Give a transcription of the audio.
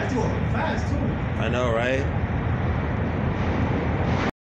That's going fast too. I know, right?